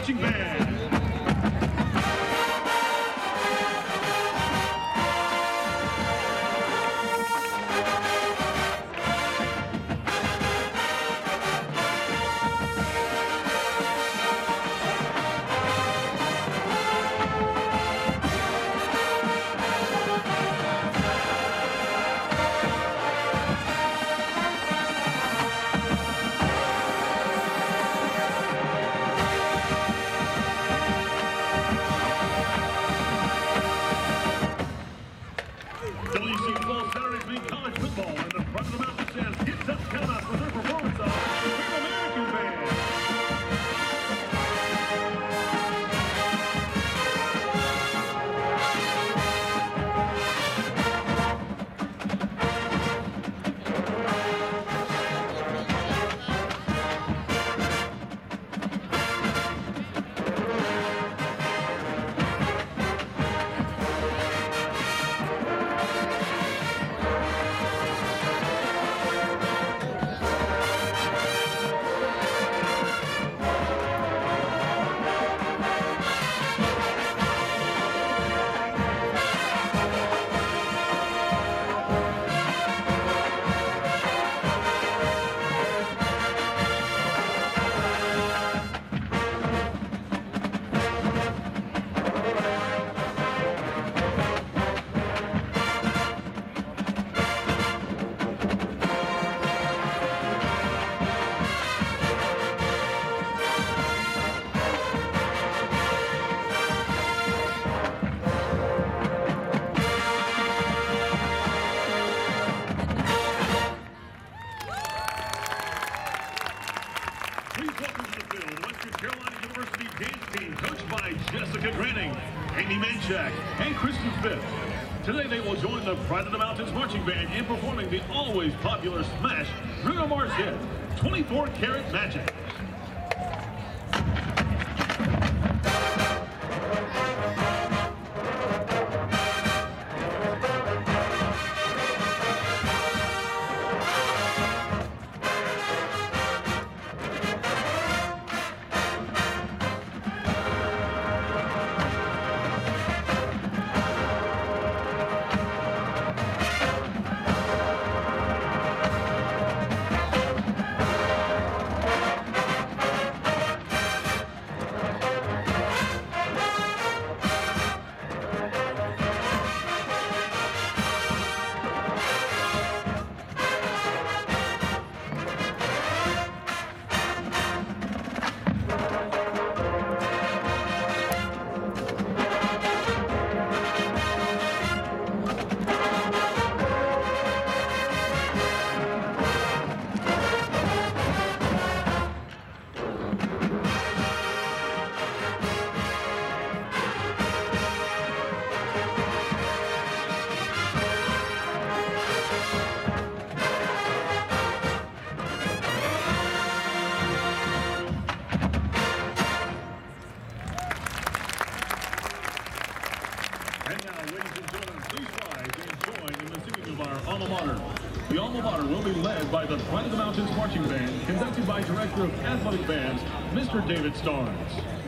marching band. Always popular smash Bruno Mars hit, 24 Karat Magic. Of the Mountains Marching Band, conducted by Director of Athletic Bands, Mr. David Starnes.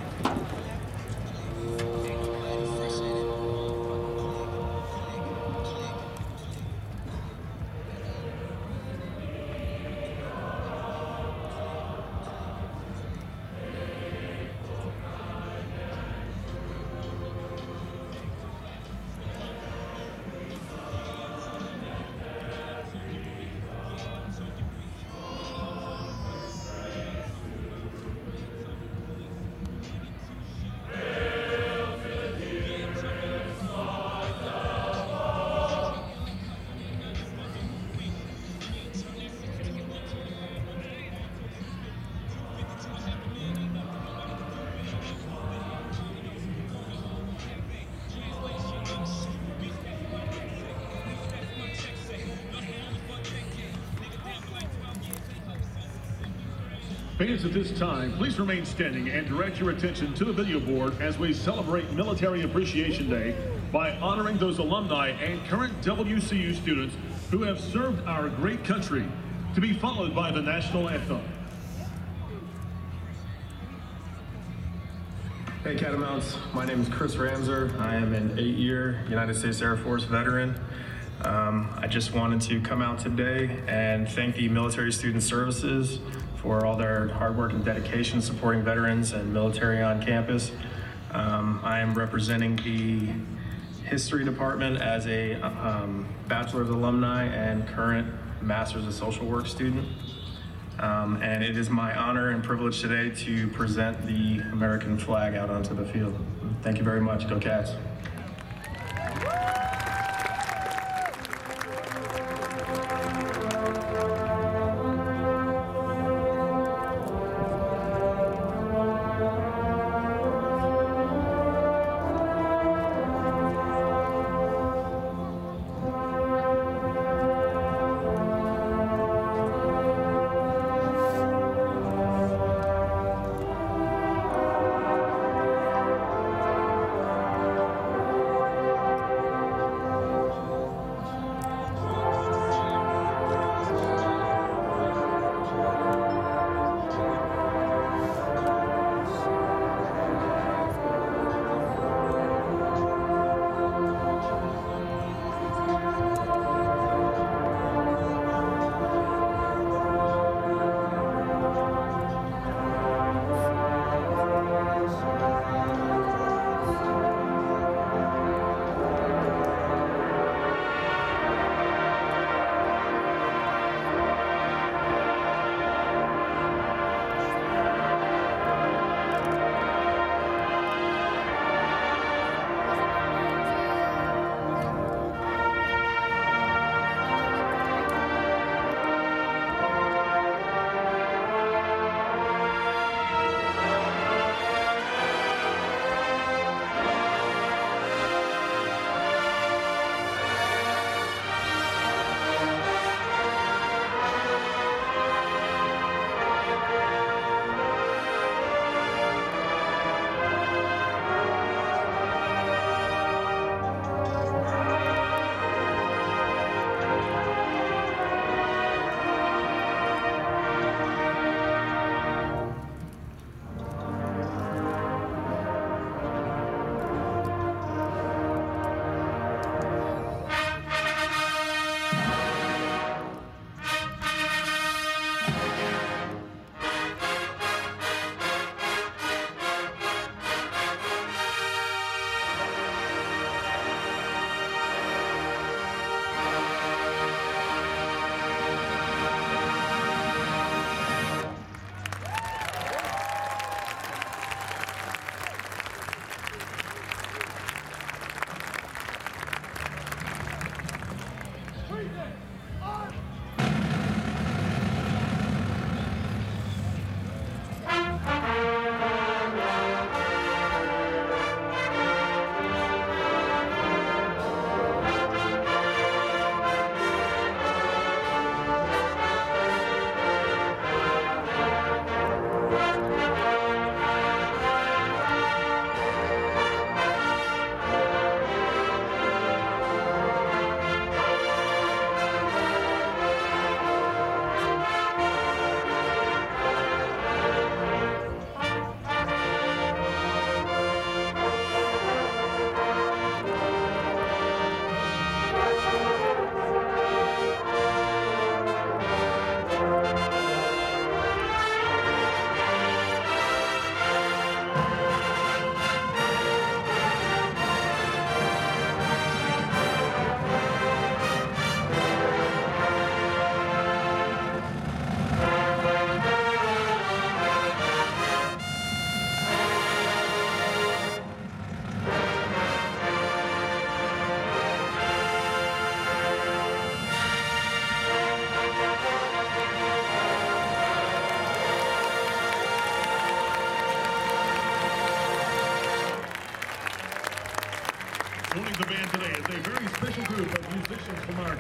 Fans at this time, please remain standing and direct your attention to the video board as we celebrate Military Appreciation Day by honoring those alumni and current WCU students who have served our great country, to be followed by the national anthem. Hey Catamounts, my name is Chris Ramser. I am an eight-year United States Air Force veteran. Um, I just wanted to come out today and thank the Military Student Services for all their hard work and dedication supporting veterans and military on campus. Um, I am representing the History Department as a um, Bachelor's alumni and current Master's of Social Work student. Um, and it is my honor and privilege today to present the American flag out onto the field. Thank you very much. Go Cats.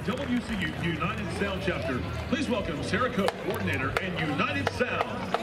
WCU United Sound chapter. Please welcome Sarah Coe, coordinator and United Sound.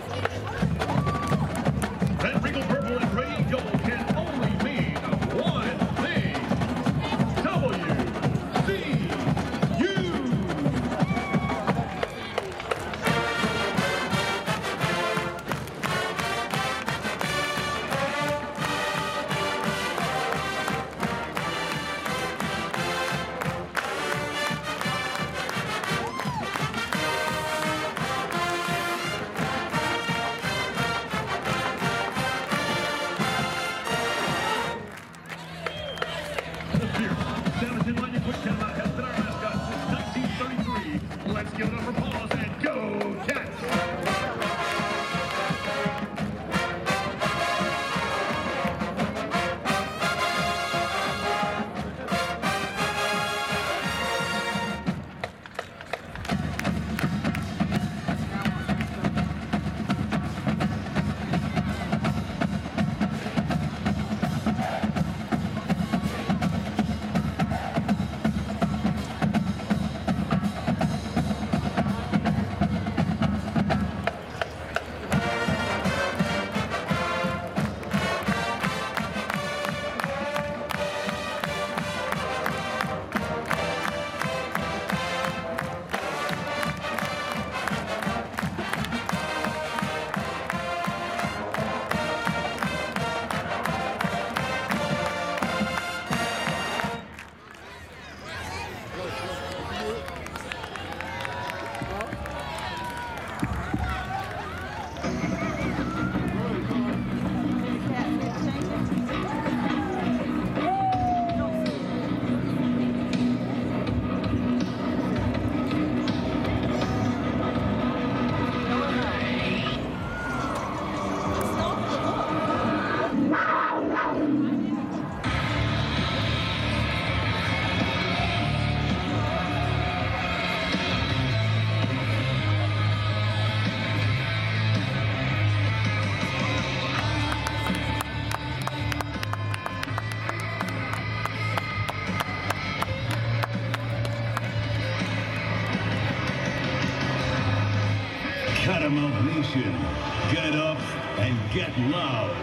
Get up and get loud.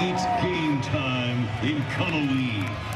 It's game time in Cullowhee.